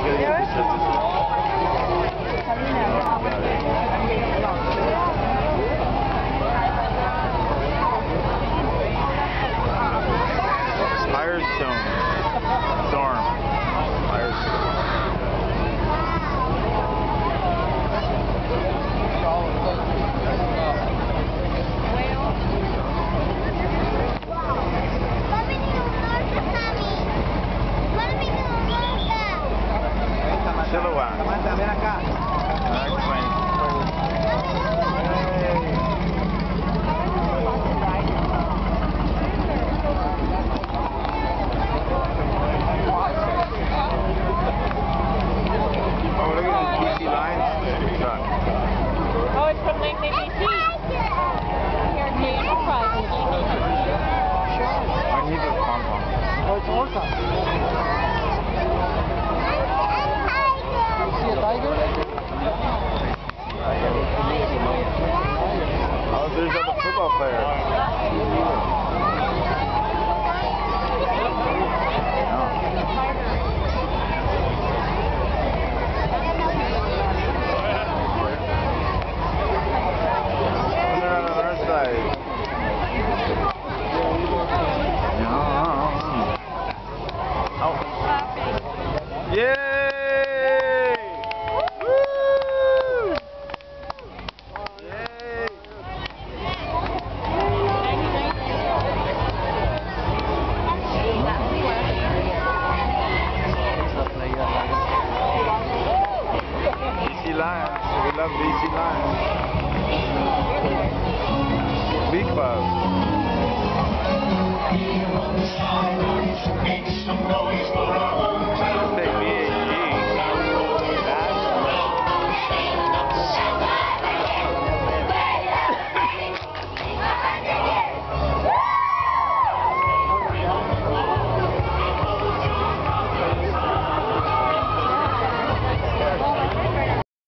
Obrigado. Lake ABC. Heritage Enterprises. I need the pom pom. Oh, it's Orca. See a tiger? Oh, there's other football. Oh. Yay! da vez lá.